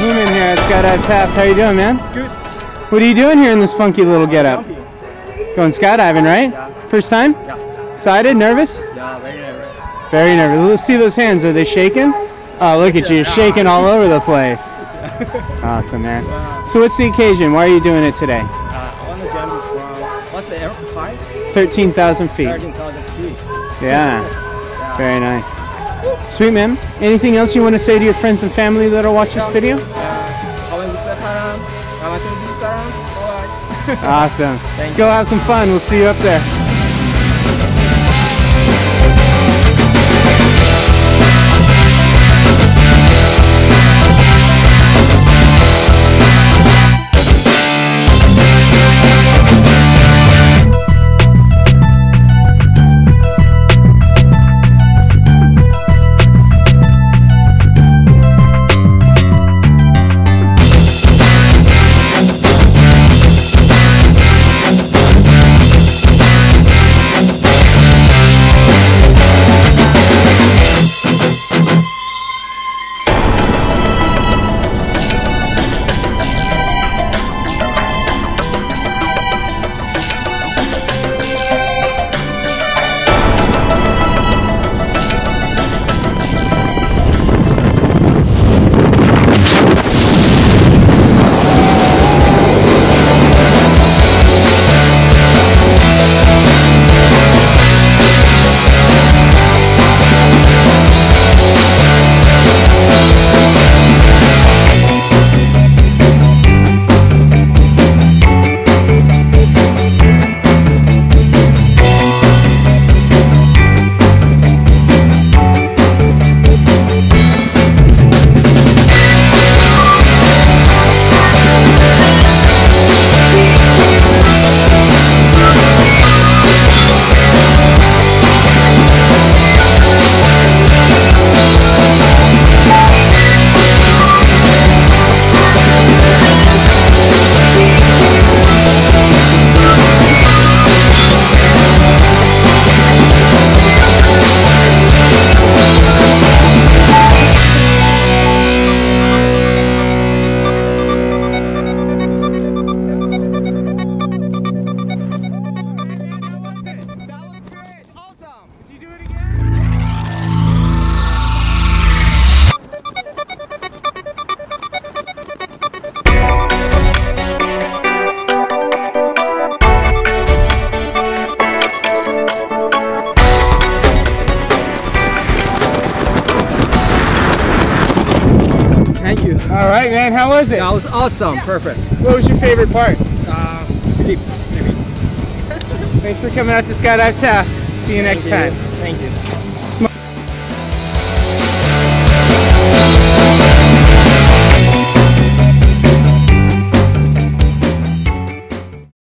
Skydive Taft. How you doing, man? Good. What are you doing here in this funky little getup? Going skydiving, right? Yeah. First time? Yeah. Excited? Nervous? Yeah, very nervous. Very nervous. Let's see those hands. Are they shaking? Oh, look at you, shaking all over the place. Awesome, man. So what's the occasion? Why are you doing it today? Uh, I want to jump from, what's the air? Five? 13,000 feet. 13,000 feet. Yeah, Yeah. very nice. Sweet, man. Anything else you want to say to your friends and family that'll watch this video? Calling with the parent, amateur this. Alright. Awesome. Thank Let's you. go have some fun. We'll see you up there. All right, man. How was it? That was awesome. Perfect. What was your favorite part? Uh, flip, maybe. Thanks for coming out to Skydive Taft. See you next Thank time. Thank you.